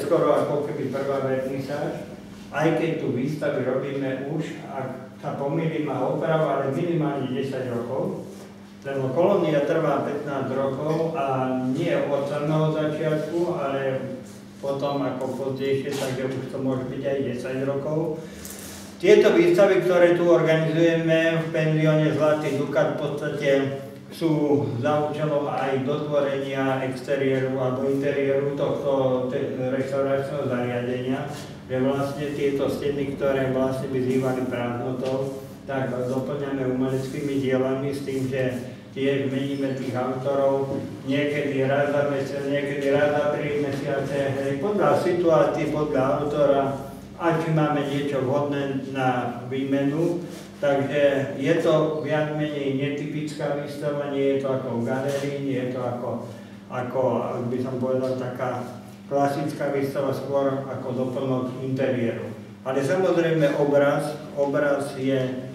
skoro ako keby prvá vernisáž, aj keď tu výstavy robíme už, ak sa pomýlim a oprava, ale minimálne 10 rokov, lebo kolónia trvá 15 rokov a nie od samého začiatku, ale potom ako pozdejšie, takže už to môže byť aj 10 rokov. Tieto výstavy, ktoré tu organizujeme v penzióne Zlatý Dukat, v podstate sú za účelom aj dotvorenia exteriéru alebo interiéru tohto restauračného zariadenia, že vlastne tieto steny, ktoré vlastne by zývali prázdnotou, tak doplňame umeleckými dielami s tým, že tiež meníme tých autorov, niekedy raz za mesiac, niekedy raz za tri mesiace, podľa situácií, podľa autora, a máme niečo vhodné na výmenu. Takže je to viac menej netypická výstava, nie je to ako v galerii, nie je to ako, ako by som povedal, taká klasická výstava, skôr ako doplnok interiéru. Ale samozrejme obraz, obraz je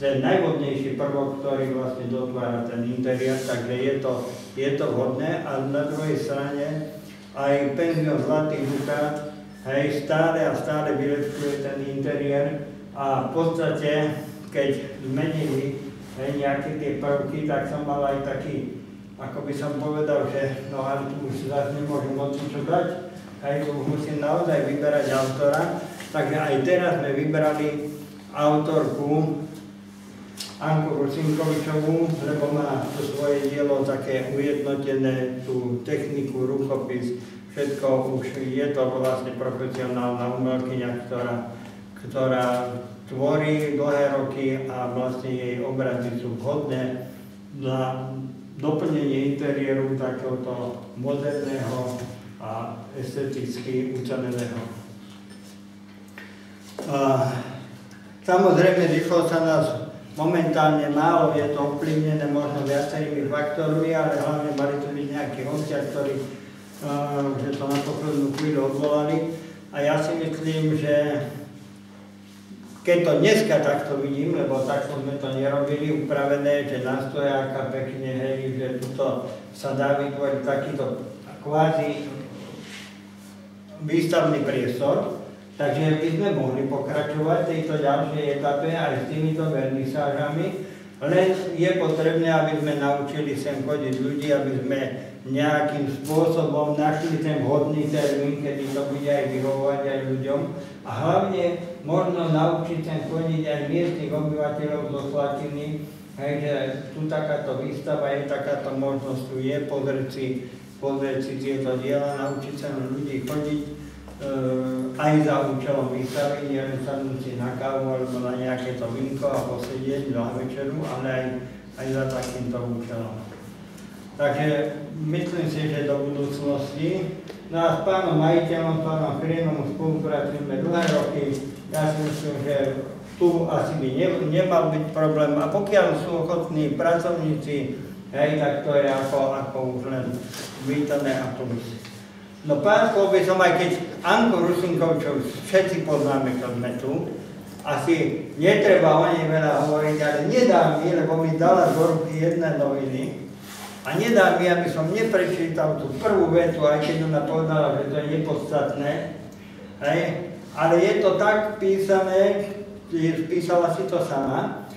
ten najvodnejší prvok, ktorý vlastne dotvára ten interiér, takže je to, je to vhodné. A na druhej strane aj penzion Zlatý Dukát hej, stále a stále vylepšuje ten interiér a v podstate, keď zmenili hej, nejaké tie prvky, tak som mal aj taký, ako by som povedal, že no ale tu už zase nemôžem moc čo dať, hej, tu musím naozaj vyberať autora, takže aj teraz sme vybrali autorku Anku Rusinkovičovú, lebo má to svoje dielo také ujednotené, tú techniku, rukopis, všetko už je to vlastne profesionálna umelkyňa, ktorá, ktorá tvorí dlhé roky a vlastne jej obrazy sú vhodné na doplnenie interiéru takéhoto moderného a esteticky uceleného. Samozrejme, rýchlo sa nás momentálne málo, je to ovplyvnené možno viacerými faktormi, ale hlavne mali to byť nejakí hostia, ktorí že to na poslednú chvíľu odvolali. A ja si myslím, že keď to dneska takto vidím, lebo takto sme to nerobili, upravené, že na stojáka pekne, hej, že tuto sa dá vytvoriť takýto kvázi výstavný priestor, takže by sme mohli pokračovať v tejto ďalšej etape aj s týmito vernisážami, len je potrebné, aby sme naučili sem chodiť ľudí, aby sme nejakým spôsobom našli ten vhodný termín, kedy to bude aj vyhovovať aj ľuďom a hlavne možno naučiť sem chodiť aj miestnych obyvateľov zo Slatiny, hej, že tu takáto výstava je, takáto možnosť tu je, pozrieť si, pozrieť si tieto diela, naučiť sa ľudí chodiť e, aj za účelom výstavy, nie len sa si na kávu alebo na nejaké to vinko a posedieť do večeru, ale aj, aj za takýmto účelom. Takže myslím si, že do budúcnosti. No a s pánom majiteľom, s pánom Chrínom spolupracujeme dlhé roky. Ja si myslím, že tu asi by ne, nemal byť problém. A pokiaľ sú ochotní pracovníci, hej, tak to je ako, ako už len vítané autobusy. No pán by som aj keď Anko Rusinkovčov všetci poznáme, keď sme tu, asi netreba o nej veľa hovoriť, ale nedá mi, lebo mi dala do ruky jedné noviny, a nedá mi, aby som neprečítal tú prvú vetu, aj keď ona povedala, že to je nepodstatné. Hej. Ale je to tak písané, písala si to sama,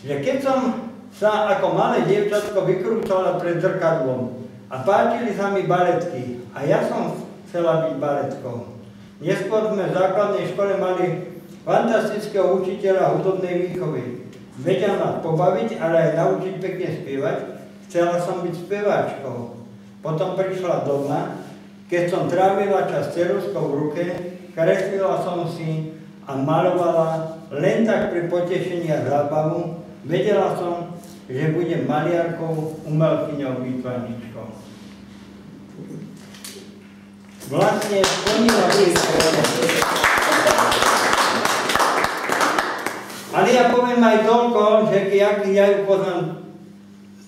že keď som sa ako malé dievčatko vykrúcala pred zrkadlom a páčili sa mi baletky a ja som chcela byť baletkou. Neskôr sme v základnej škole mali fantastického učiteľa hudobnej výchovy. Vedel nás pobaviť, ale aj naučiť pekne spievať Chcela som byť speváčkou. Potom prišla doma, keď som trávila čas ceruskou v ruke, kreslila som si a malovala len tak pri potešení a zábavu. Vedela som, že budem maliarkou, umelkyňou, výtvarničkou. Vlastne splnila Ale ja poviem aj toľko, že ja, ja ju poznám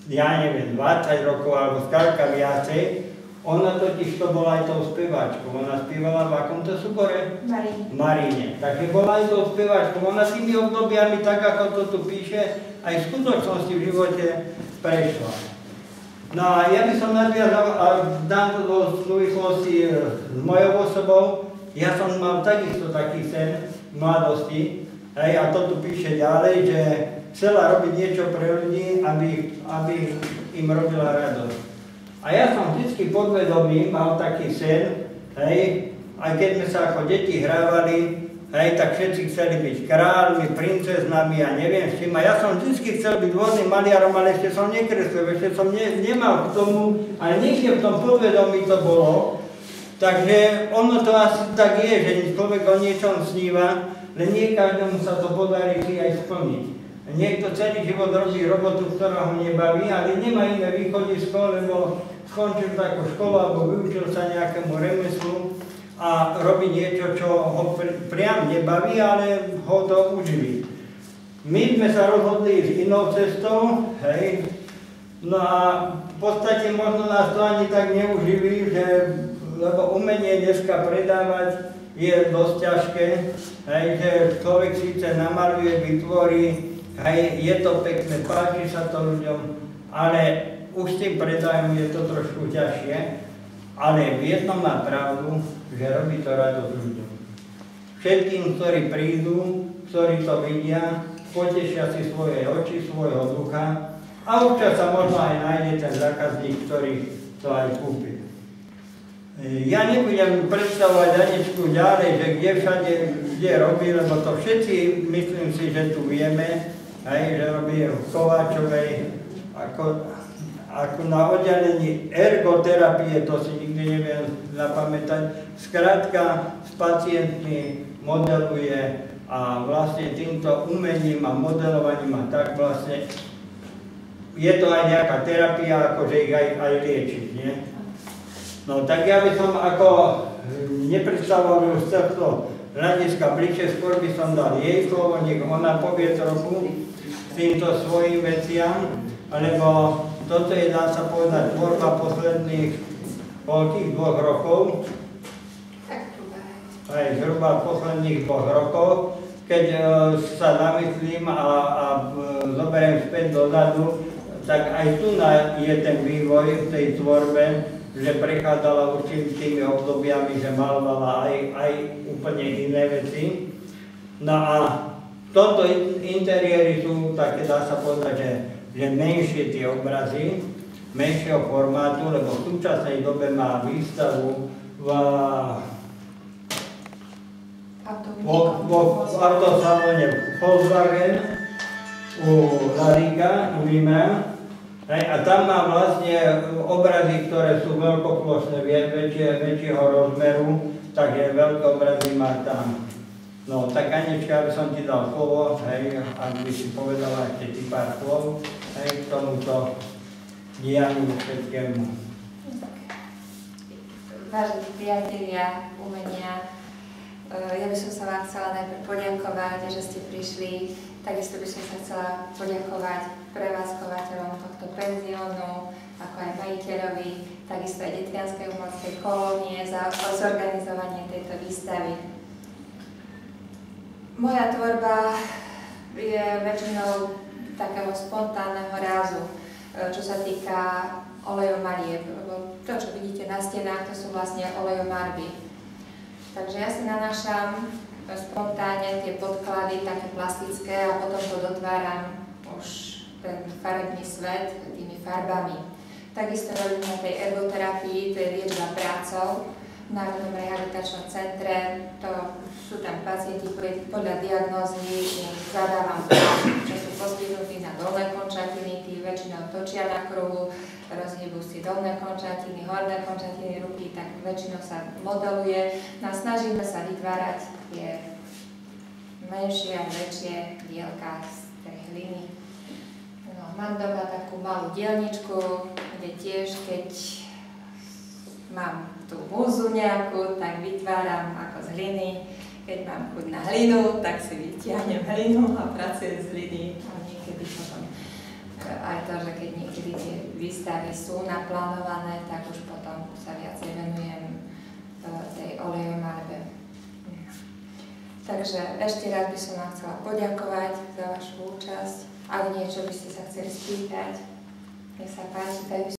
ja neviem, 20 rokov alebo skalka viacej, ona totiž to bola aj tou speváčkou. Ona spievala v akom to súbore? Maríne. Maríne. Takže bola aj tou speváčkou. Ona tými obdobiami, tak ako to tu píše, aj v skutočnosti v živote prešla. No a ja by som nadviazal a dám to do súvislosti s mojou osobou. Ja som mal takisto taký sen v mladosti, hej, a to tu píše ďalej, že chcela robiť niečo pre ľudí, aby, aby im robila radosť. A ja som vždy podvedomý mal taký sen, hej, aj keď sme sa ako deti hrávali, Hej, tak všetci chceli byť kráľmi, princeznami a neviem s čím. A ja som vždy chcel byť dvorným maliarom, ale ešte som nekreslil, ešte som ne, nemal k tomu, ale niekde v tom podvedomí to bolo. Takže ono to asi tak je, že človek o niečom sníva, len nie každému sa to podarí aj splniť. Niekto celý život robí robotu, ktorá ho nebaví, ale nemá iné východisko, lebo skončil takú školu alebo vyučil sa nejakému remeslu a robí niečo, čo ho priam nebaví, ale ho to uživí. My sme sa rozhodli s inou cestou, hej, no a v podstate možno nás to ani tak neuživí, že, lebo umenie dneska predávať je dosť ťažké, hej, že človek síce namaluje, vytvorí, hej, je to pekné, páči sa to ľuďom, ale už tým predajom je to trošku ťažšie. Ale v jednom má pravdu, že robí to radosť ľuďom. Všetkým, ktorí prídu, ktorí to vidia, potešia si svoje oči, svojho ducha a občas sa možno aj nájde ten zákazník, ktorý to aj kúpi. Ja nebudem predstavovať Aničku ďalej, že kde všade, kde robí, lebo to všetci, myslím si, že tu vieme, aj, že robí v Kováčovej, ako ako na oddelení ergoterapie, to si nikdy neviem zapamätať. Skrátka, s pacientmi modeluje a vlastne týmto umením a modelovaním a tak vlastne je to aj nejaká terapia, akože ich aj, aj liečiť, nie? No tak ja by som ako nepredstavoval ju z tohto hľadiska bližšie, skôr by som dal jej slovo, nech ona povie trochu týmto svojim veciam, alebo toto je, dá sa povedať, tvorba posledných koľkých dvoch rokov. Aj zhruba posledných dvoch rokov. Keď uh, sa zamyslím a, a uh, zoberiem späť dozadu, tak aj tu na, je ten vývoj v tej tvorbe, že prechádzala určitými obdobiami, že malovala aj, aj úplne iné veci. No a toto interiéry sú také, dá sa povedať, že že menšie tie obrazy, menšieho formátu, lebo v súčasnej dobe má výstavu v, v autosalóne Volkswagen u Lariga, u Vimea, a tam má vlastne obrazy, ktoré sú veľkoplošné, väčšie, väčšieho rozmeru, takže veľké obrazy má tam. No, tak Anečka, aby som ti dal slovo, hej, ak si povedala ešte ty pár slov, hej, k tomuto dianiu všetkému. Vážení priatelia umenia, eh, ja by som sa vám chcela najprv poďakovať, že ste prišli. Takisto by som sa chcela poďakovať prevádzkovateľom tohto penziónu, ako aj majiteľovi, takisto aj Detvianskej umorskej kolónie za zorganizovanie tejto výstavy. Moja tvorba je väčšinou takého spontánneho rázu, e, čo sa týka olejomarieb. To, čo vidíte na stenách, to sú vlastne olejomarby. Takže ja si nanášam spontánne tie podklady, také plastické, a potom to dotváram už ten farebný svet tými farbami. Takisto robím na tej ergoterapii, to je liečba prácou, v Národnom rehabilitačnom centre, to sú tam pacienti podľa diagnózy, zadávam čo sú postihnutí na dolné končatiny, tí väčšinou točia na kruhu, rozhýbu si dolné končatiny, horné končatiny ruky, tak väčšinou sa modeluje. No snažíme sa vytvárať tie menšie a väčšie dielka z tej hliny. No, mám doma takú malú dielničku, kde tiež, keď mám tú múzu nejakú, tak vytváram ako z hliny, keď mám chuť na hlinu, tak si vytiahnem hlinu a pracujem z hliny a niekedy potom e, aj to, že keď niekedy tie výstavy sú naplánované, tak už potom sa viacej venujem e, tej olejomarbe. Takže ešte raz by som vám chcela poďakovať za vašu účasť. Ak niečo by ste sa chceli spýtať, nech sa páči,